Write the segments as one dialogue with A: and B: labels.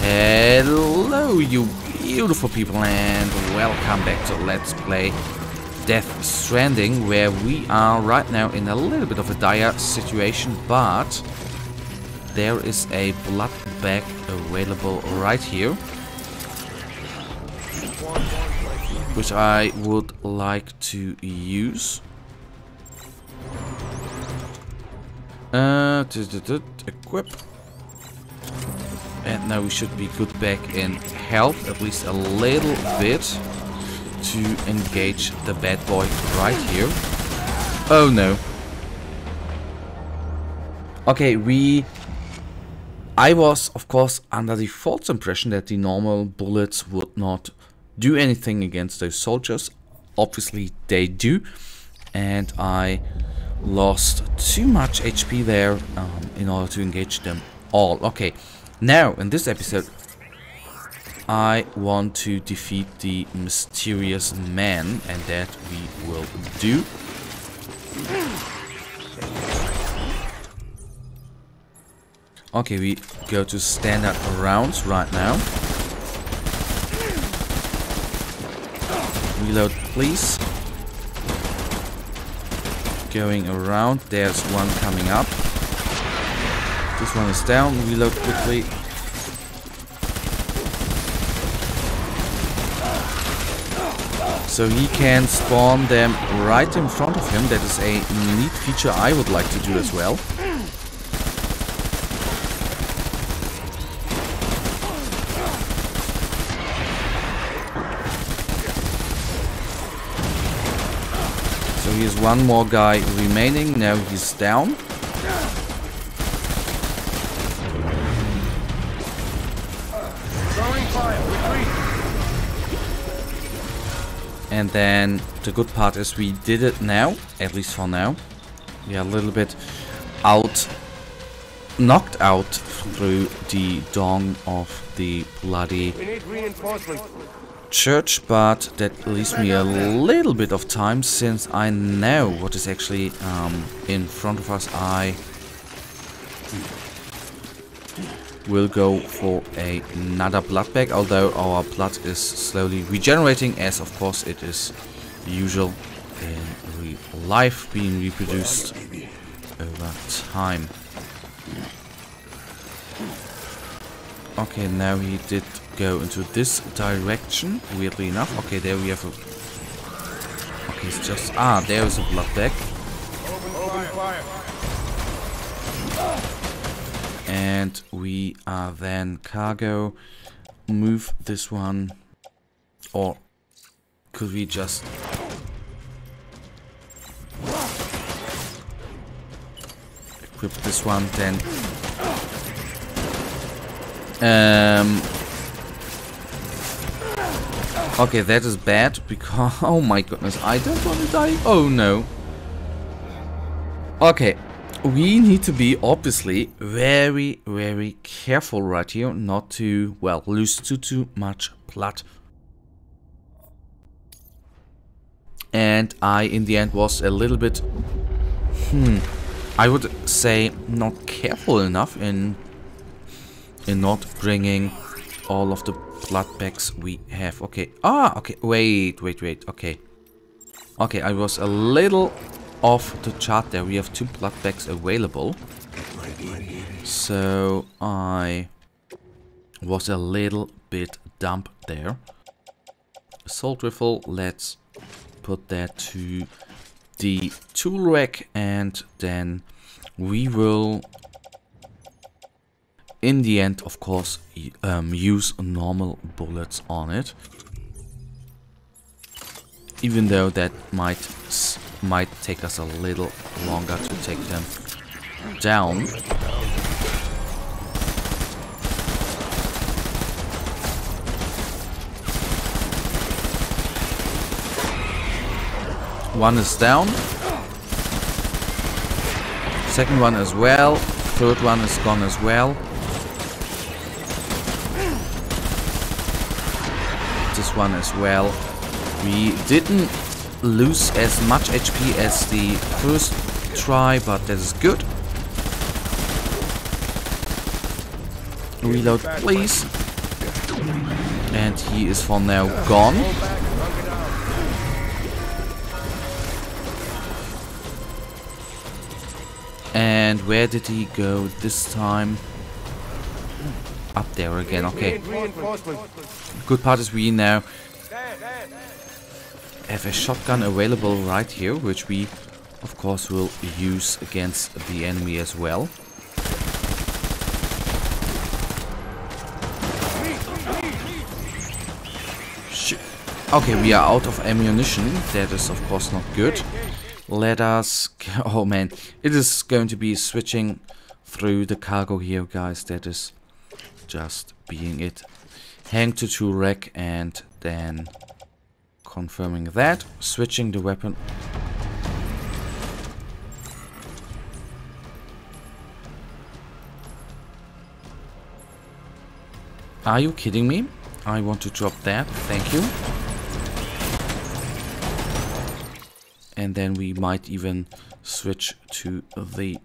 A: Hello, you beautiful people, and welcome back to Let's Play Death Stranding, where we are right now in a little bit of a dire situation, but there is a blood bag available right here, which I would like to use. Uh, equip. And now we should be good back in health, at least a little bit, to engage the bad boy right here. Oh no. Okay, we... I was, of course, under the false impression that the normal bullets would not do anything against those soldiers. Obviously, they do. And I lost too much HP there um, in order to engage them all. Okay, now, in this episode, I want to defeat the mysterious man, and that we will do. Okay, we go to standard rounds right now. Reload, please. Going around, there's one coming up. This one is down. Reload quickly. So he can spawn them right in front of him. That is a neat feature I would like to do as well. One more guy remaining. Now he's down. And then the good part is we did it now, at least for now. We are a little bit out, knocked out through the dawn of the bloody church, but that leaves me a little bit of time since I know what is actually um, in front of us. I will go for another blood bag, although our blood is slowly regenerating, as of course it is usual in real life, being reproduced over time. Okay, now he did go into this direction, weirdly enough. Okay, there we have a... Okay, it's just... Ah, there is a blood bag. And we are then cargo. Move this one. Or could we just... Equip this one then. Um, okay, that is bad because... Oh my goodness, I don't want to die. Oh no. Okay, we need to be obviously very, very careful right here not to, well, lose too, too much blood. And I, in the end, was a little bit, hmm, I would say not careful enough in, in not bringing all of the blood bags we have. Okay, ah, okay, wait, wait, wait, okay. Okay, I was a little off the chart there. We have two blood bags available. So I was a little bit dumb there. Assault rifle, let's put that to the tool rack and then we will in the end of course um, use normal bullets on it even though that might might take us a little longer to take them down. One is down. Second one as well. Third one is gone as well. One as well. We didn't lose as much HP as the first try, but that is good. Reload, please. And he is for now gone. And where did he go this time? Up there again, okay. Good part is we now have a shotgun available right here, which we of course will use against the enemy as well. Okay, we are out of ammunition. That is of course not good. Let us... Oh man, it is going to be switching through the cargo here, guys. That is just being it. Hang to 2 rec and then confirming that. Switching the weapon. Are you kidding me? I want to drop that. Thank you. And then we might even switch to the...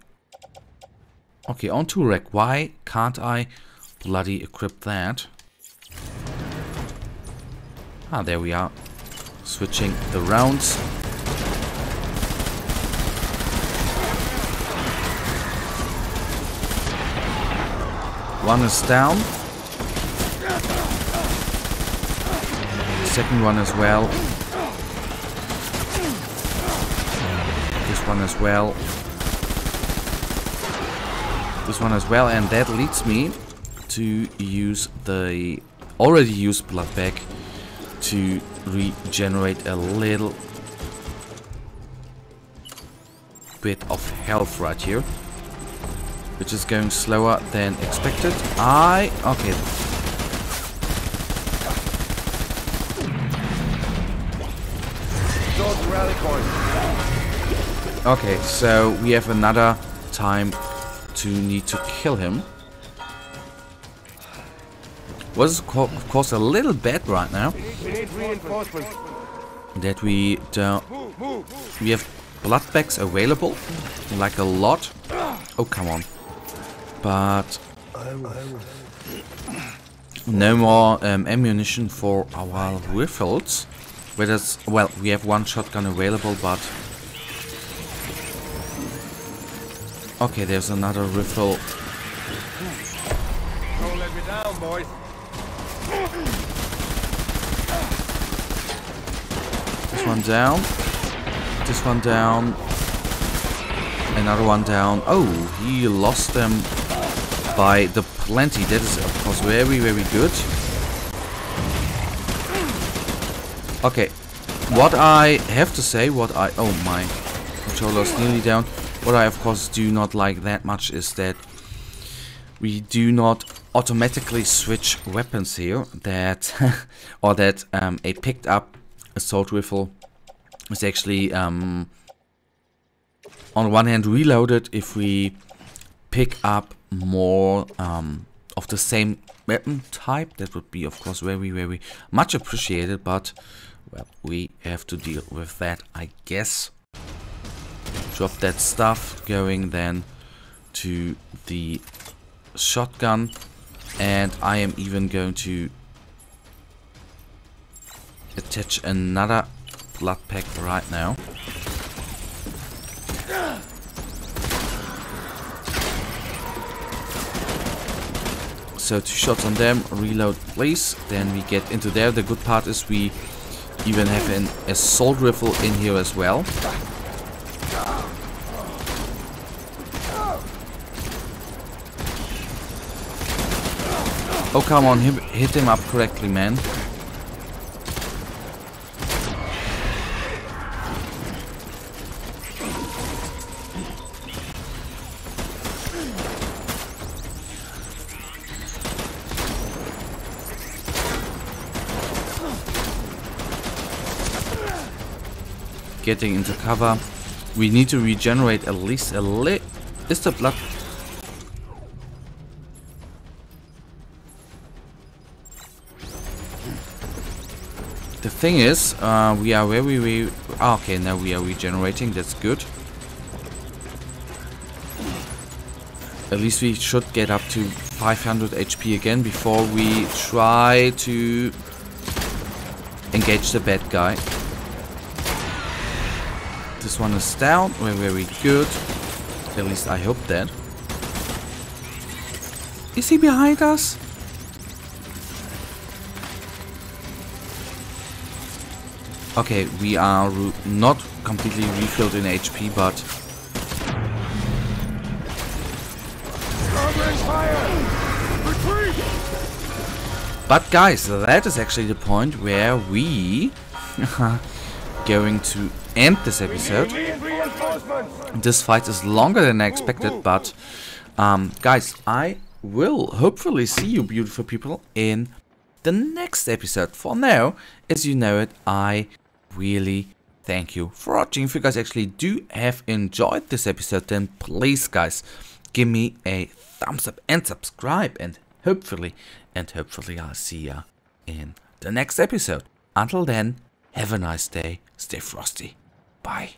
A: Okay, on to rec. Why can't I bloody equip that? Ah, there we are. Switching the rounds. One is down. Second one as well. This one as well. This one as well. And that leads me to use the already used blood bag to regenerate a little bit of health right here which is going slower than expected. I okay. Okay so we have another time to need to kill him was of course a little bad right now. That we don't... We have blood bags available, like a lot. Oh, come on. But... No more um, ammunition for our rifles. Whereas, well, we have one shotgun available, but... Okay, there's another rifle. Don't let me down, boys. This one down. This one down. Another one down. Oh, he lost them by the plenty. That is, of course, very, very good. Okay. What I have to say, what I... Oh, my controller is nearly down. What I, of course, do not like that much is that we do not automatically switch weapons here that or that um, a picked up assault rifle is actually um, on one hand reloaded if we pick up more um, of the same weapon type. That would be of course very very much appreciated but well we have to deal with that I guess. Drop that stuff going then to the shotgun. And I am even going to attach another blood pack right now. So two shots on them, reload please, then we get into there. The good part is we even have an assault rifle in here as well. Oh, come on, hit, hit him up correctly, man. Getting into cover. We need to regenerate at least a little. Is the blood The thing is, uh, we are we... we oh, okay, now we are regenerating, that's good. At least we should get up to 500 HP again before we try to engage the bad guy. This one is down. We're very good. At least I hope that. Is he behind us? Okay, we are not completely refilled in HP, but... But guys, that is actually the point where we going to end this episode. This fight is longer than I expected, but um, guys, I will hopefully see you beautiful people in the next episode. For now, as you know it, I really thank you for watching. If you guys actually do have enjoyed this episode, then please guys, give me a thumbs up and subscribe and hopefully, and hopefully I'll see ya in the next episode. Until then, have a nice day, stay frosty, bye.